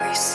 Grace.